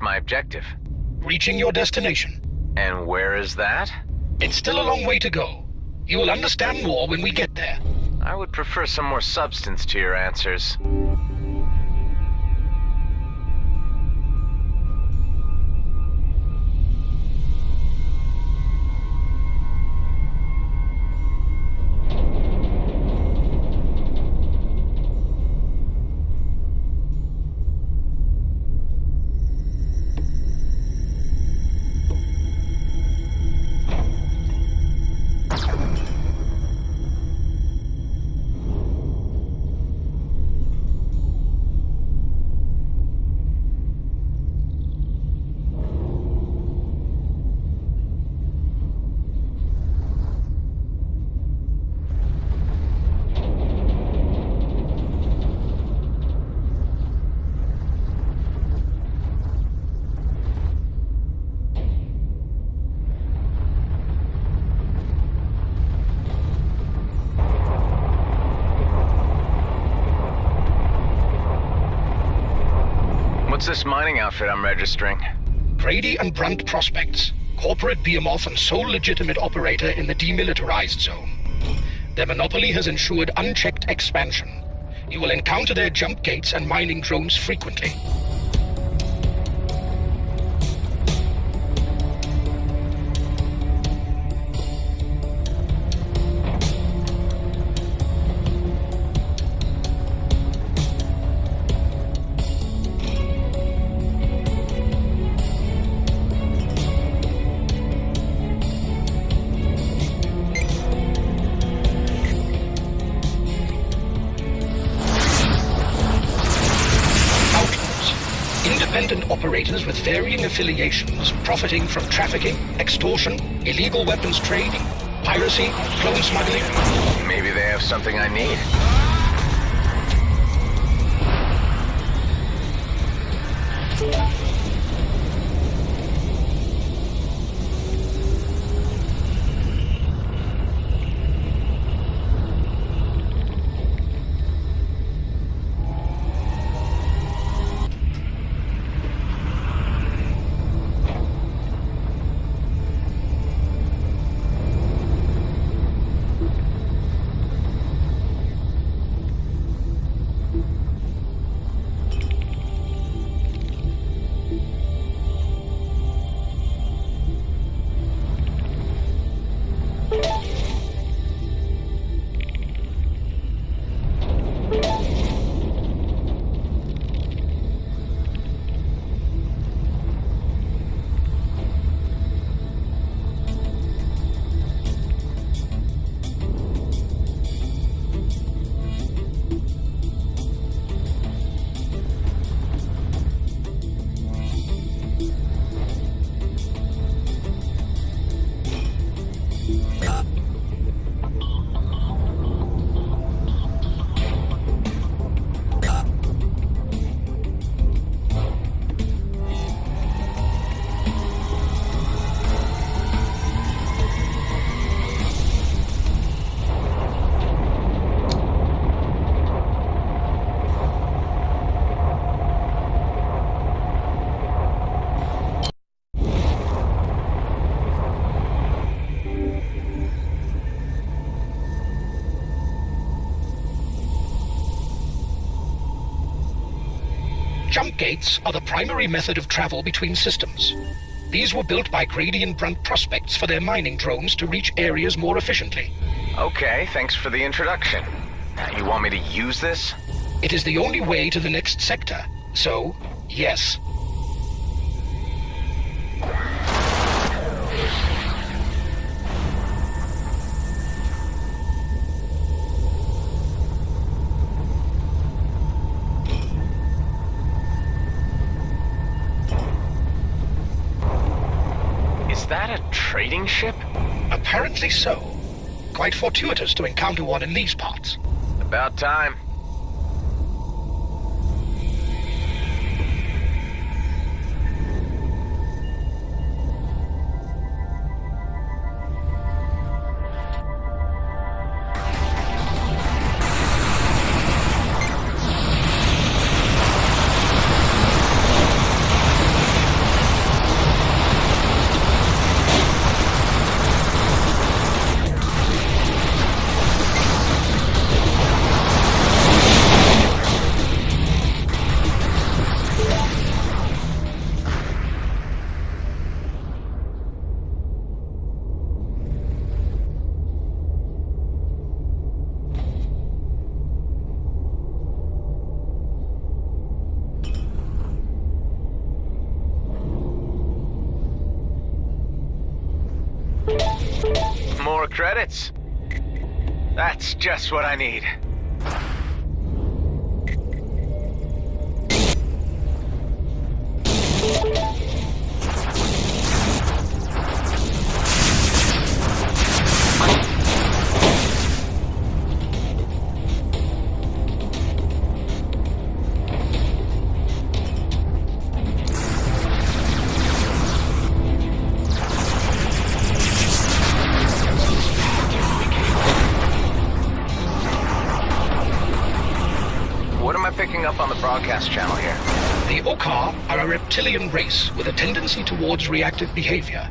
my objective? Reaching your destination. And where is that? It's still a long way to go. You will understand more when we get there. I would prefer some more substance to your answers. What's this mining outfit I'm registering? Grady and Brunt Prospects, corporate behemoth and sole legitimate operator in the demilitarized zone. Their monopoly has ensured unchecked expansion. You will encounter their jump gates and mining drones frequently. Operators with varying affiliations, profiting from trafficking, extortion, illegal weapons trading, piracy, clone smuggling. Maybe they have something I need. Gates are the primary method of travel between systems. These were built by Grady and Brunt Prospects for their mining drones to reach areas more efficiently. Okay, thanks for the introduction. Now, you want me to use this? It is the only way to the next sector. So, yes. Trading ship? Apparently so. Quite fortuitous to encounter one in these parts. About time. More credits. That's just what I need. Up on the broadcast channel here? The Okkar are a reptilian race with a tendency towards reactive behavior.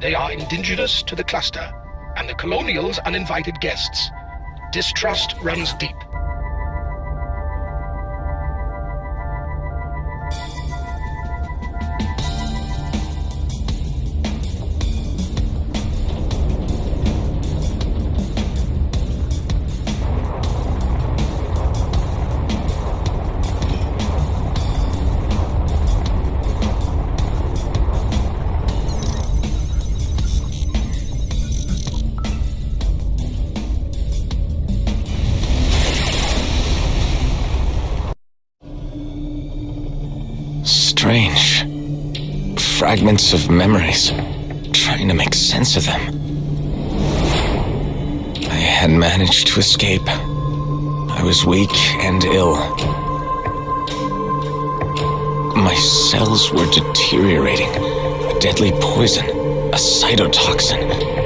They are indigenous to the cluster, and the colonials uninvited guests. Distrust runs deep. Fragments of memories. Trying to make sense of them. I had managed to escape. I was weak and ill. My cells were deteriorating. A deadly poison. A cytotoxin.